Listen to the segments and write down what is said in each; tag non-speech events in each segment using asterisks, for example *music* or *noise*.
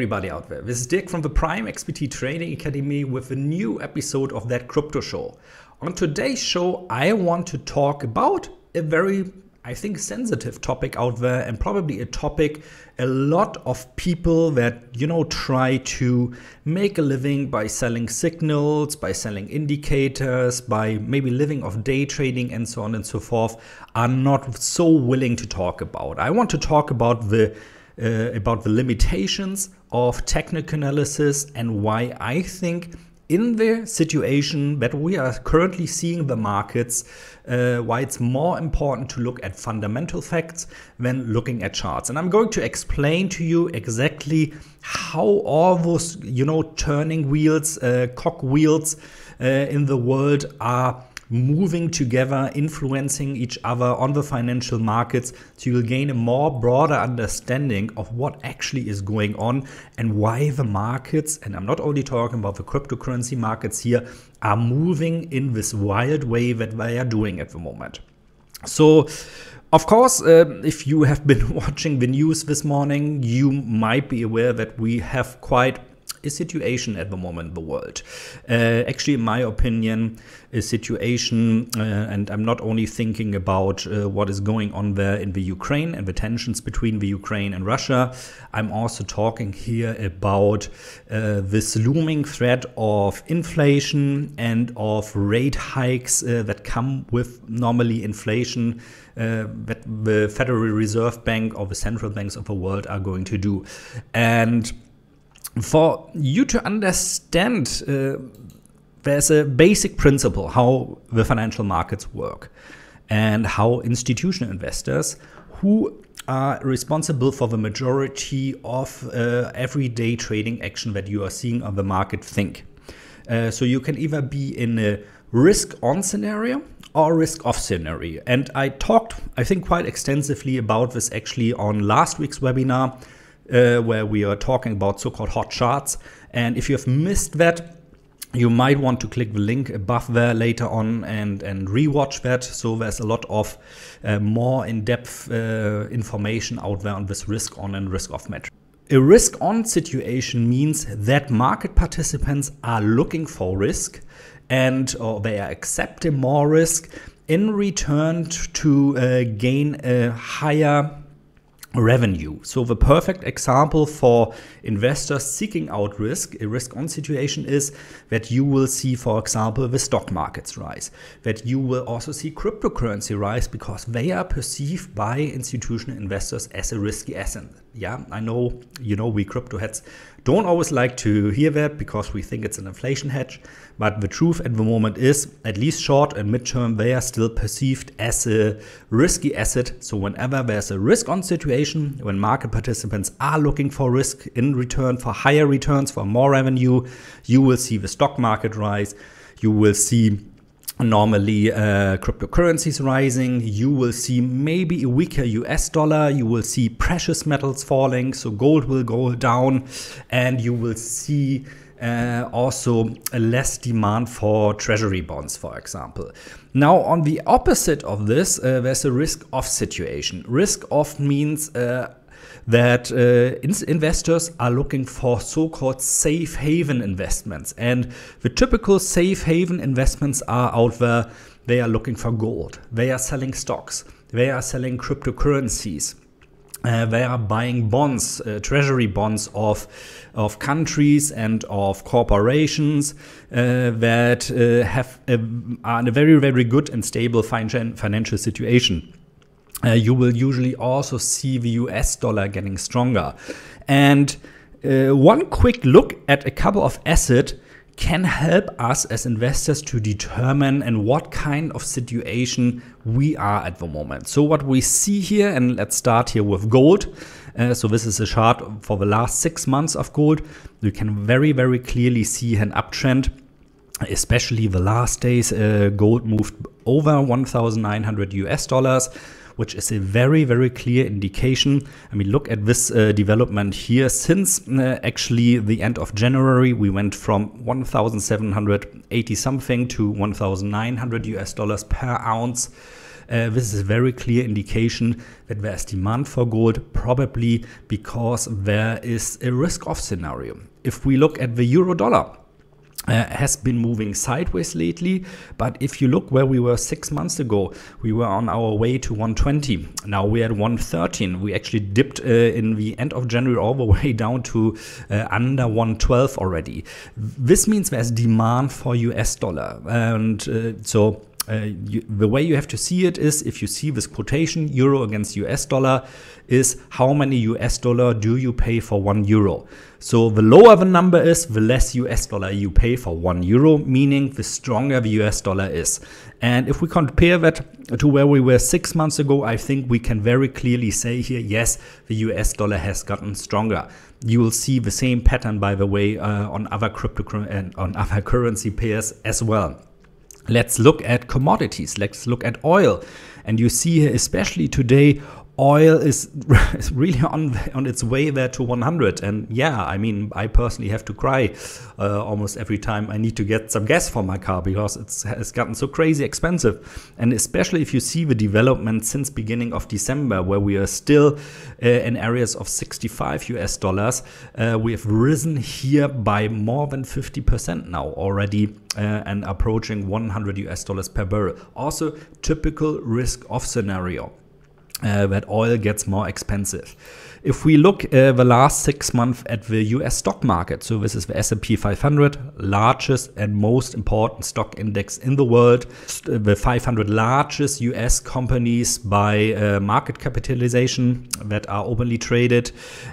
everybody out there. This is Dirk from the Prime XBT Trading Academy with a new episode of That Crypto Show. On today's show, I want to talk about a very, I think, sensitive topic out there and probably a topic a lot of people that, you know, try to make a living by selling signals, by selling indicators, by maybe living off day trading and so on and so forth are not so willing to talk about. I want to talk about the uh, about the limitations of technical analysis and why I think in the situation that we are currently seeing the markets, uh, why it's more important to look at fundamental facts than looking at charts. And I'm going to explain to you exactly how all those, you know, turning wheels, uh, wheels uh, in the world are moving together, influencing each other on the financial markets. So you'll gain a more broader understanding of what actually is going on and why the markets, and I'm not only talking about the cryptocurrency markets here, are moving in this wild way that they are doing at the moment. So, of course, uh, if you have been *laughs* watching the news this morning, you might be aware that we have quite situation at the moment in the world. Uh, actually, in my opinion, a situation, uh, and I'm not only thinking about uh, what is going on there in the Ukraine and the tensions between the Ukraine and Russia, I'm also talking here about uh, this looming threat of inflation and of rate hikes uh, that come with normally inflation. Uh, that the Federal Reserve Bank or the central banks of the world are going to do. And for you to understand, uh, there's a basic principle how the financial markets work and how institutional investors who are responsible for the majority of uh, everyday trading action that you are seeing on the market think. Uh, so you can either be in a risk on scenario or risk off scenario. And I talked, I think, quite extensively about this actually on last week's webinar uh, where we are talking about so-called hot charts. And if you have missed that, you might want to click the link above there later on and, and rewatch that. So there's a lot of uh, more in-depth uh, information out there on this risk on and risk off metric. A risk on situation means that market participants are looking for risk and or they are accepting more risk in return to uh, gain a higher revenue. So the perfect example for investors seeking out risk, a risk on situation is that you will see, for example, the stock markets rise, that you will also see cryptocurrency rise because they are perceived by institutional investors as a risky asset. Yeah, I know, you know, we crypto heads don't always like to hear that because we think it's an inflation hedge. But the truth at the moment is, at least short and midterm, they are still perceived as a risky asset. So whenever there's a risk on situation, when market participants are looking for risk in return for higher returns, for more revenue, you will see the stock market rise. You will see normally uh, cryptocurrencies rising. You will see maybe a weaker US dollar. You will see precious metals falling. So gold will go down. And you will see uh, also a less demand for treasury bonds, for example. Now, on the opposite of this, uh, there's a risk off situation. Risk off means uh, that uh, investors are looking for so-called safe haven investments. And the typical safe haven investments are out there. They are looking for gold. They are selling stocks. They are selling cryptocurrencies. Uh, they are buying bonds, uh, treasury bonds of, of countries and of corporations uh, that uh, have a, are in a very, very good and stable financial situation uh, you will usually also see the US dollar getting stronger. And uh, one quick look at a couple of assets can help us as investors to determine in what kind of situation we are at the moment. So what we see here, and let's start here with gold. Uh, so this is a chart for the last six months of gold. You can very, very clearly see an uptrend especially the last days, uh, gold moved over 1,900 US dollars which is a very, very clear indication. I mean, look at this uh, development here. Since uh, actually the end of January, we went from 1,780 something to 1,900 US dollars per ounce. uh, this is a very clear indication that there's demand for gold, probably because there is a risk off scenario. If we look at the euro dollar, uh, has been moving sideways lately. But if you look where we were six months ago, we were on our way to 120. Now we're at 113. We actually dipped uh, in the end of January all the *laughs* way down to uh, under 112 already. This means there's demand for US dollar. And uh, so uh, you, the way you have to see it is if you see this quotation euro against US dollar is how many US dollar do you pay for one euro. So the lower the number is, the less US dollar you pay for one euro, meaning the stronger the US dollar is. And if we compare that to where we were six months ago, I think we can very clearly say here, yes, the US dollar has gotten stronger. You will see the same pattern, by the way, uh, on other crypto and on other *laughs* currency pairs as well. Let's look at commodities. Let's look at oil. And you see especially today, oil is, *laughs* is really on on its way there to 100 and yeah i mean i personally have to cry uh, almost every time i need to get some gas for my car because it's, it's gotten so crazy expensive. And especially if you see the development since beginning of december where we are still uh, in areas of 65 us dollars uh, we have risen here by more than 50% now already uh, and approaching 100 US dollars per barrel. Also, typical risk off scenario uh, that oil gets more expensive. If we look uh, the last six months at the US stock market, so this is the S&P 500, largest and most important stock index in the world, the 500 largest US companies by uh, market capitalization that are openly traded,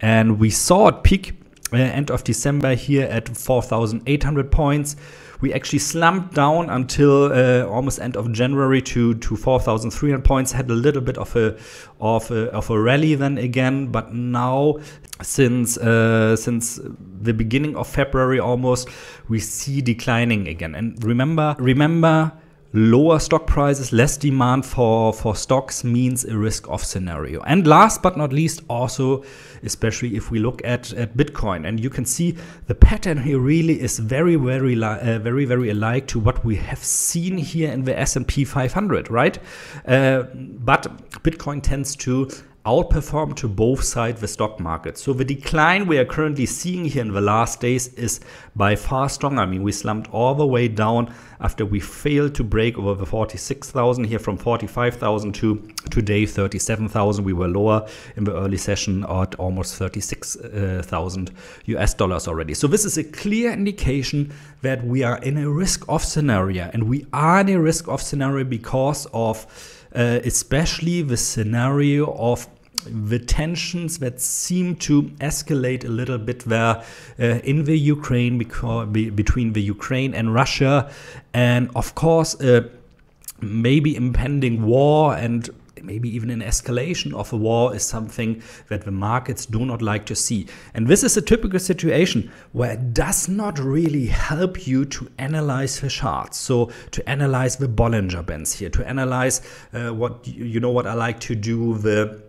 and we saw it peak uh, end of December here at 4,800 points we actually slumped down until uh, almost end of January to to 4,300 points. Had a little bit of a of a, of a rally then again, but now since uh, since the beginning of February almost, we see declining again. And remember, remember lower stock prices, less demand for, for stocks means a risk off scenario. And last but not least, also, especially if we look at, at Bitcoin, and you can see the pattern here really is very, very, uh, very, very alike to what we have seen here in the S&P 500, right? Uh, but Bitcoin tends to outperform to both sides the stock market. So the decline we are currently seeing here in the last days is by far stronger. I mean, we slumped all the way down after we failed to break over the 46,000 here from 45,000 to today 37,000. We were lower in the early session at almost 36,000 US dollars already. So this is a clear indication that we are in a risk off scenario and we are in a risk off scenario because of uh, especially the scenario of the tensions that seem to escalate a little bit there uh, in the Ukraine because, be, between the Ukraine and Russia, and of course, uh, maybe impending war and maybe even an escalation of a war is something that the markets do not like to see. And this is a typical situation where it does not really help you to analyze the charts. So to analyze the Bollinger Bands here, to analyze uh, what you know what I like to do the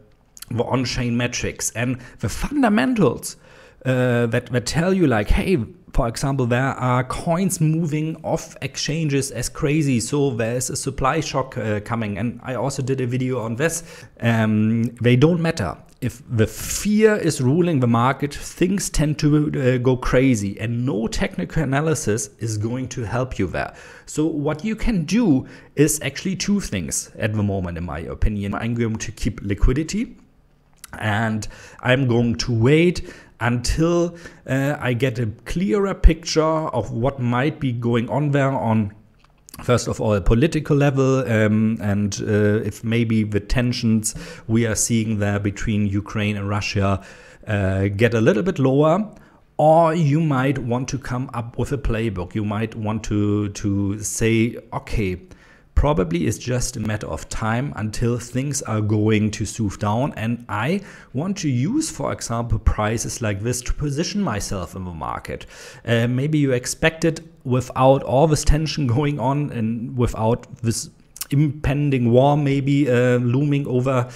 the on-chain metrics and the fundamentals uh, that, that tell you like, hey, for example, there are coins moving off exchanges as crazy, so there's a supply shock uh, coming. And I also did a video on this. Um, they don't matter. If the fear is ruling the market, things tend to uh, go crazy, and no technical analysis is going to help you there. So, what you can do is actually two things at the moment, in my opinion. I'm going to keep liquidity and I'm going to wait until uh, I get a clearer picture of what might be going on there on first of all a political level um, and uh, if maybe the tensions we are seeing there between Ukraine and Russia uh, get a little bit lower or you might want to come up with a playbook. You might want to to say okay probably is just a matter of time until things are going to soothe down. And I want to use, for example, prices like this to position myself in the market. Uh, maybe you expect it without all this tension *laughs* going on and without this impending war maybe uh, looming over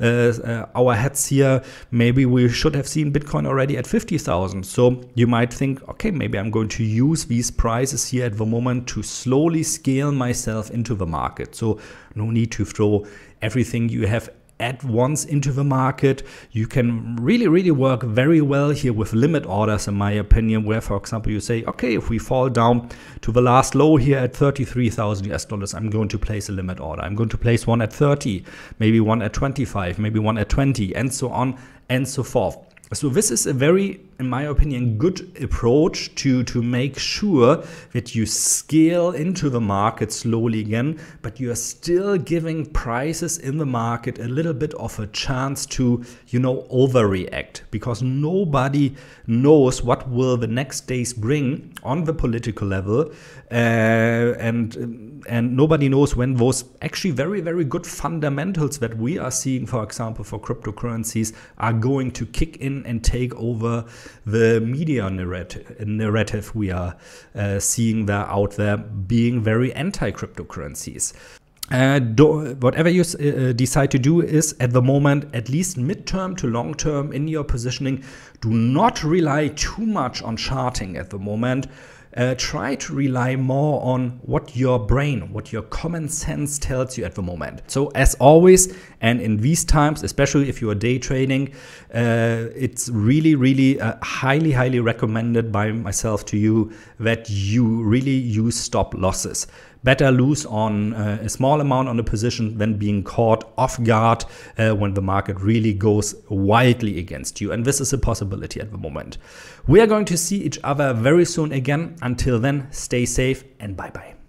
uh, uh, our heads here. Maybe we should have seen Bitcoin already at 50,000. So you might think, okay, maybe I'm going to use these prices here at the moment to slowly scale myself into the market. So no need to throw everything you have at once into the market. You can really, really work very well here with limit orders, in my opinion, where, for example, you say, okay, if we fall down to the last low here at 33,000 US dollars, I'm going to place a limit order. I'm going to place one at 30, maybe one at 25, maybe one at 20, and so on and so forth. So this is a very, in my opinion, good approach to, to make sure that you scale into the market slowly again, but you are still giving prices in the market a little bit of a chance to, you know, overreact because nobody knows what will the next days bring on the political level. Uh, and and nobody knows when those actually very, very good fundamentals that we are seeing, for example, for cryptocurrencies, are going to kick in and take over the media narrative, we are uh, seeing there out there being very anti cryptocurrencies. Uh, whatever you uh, decide to do is at the moment, at least midterm to long term in your positioning, do not rely too much on charting at the moment uh, try to rely more on what your brain, what your common sense tells you at the moment. So, as always, and in these times, especially if you are day trading, uh, it's really, really uh, highly, highly recommended by myself to you that you really use stop losses better lose on uh, a small amount on a position than being caught off guard uh, when the market really goes wildly against you. And this is a possibility at the moment. We are going to see each other very soon again. Until then, stay safe and bye bye.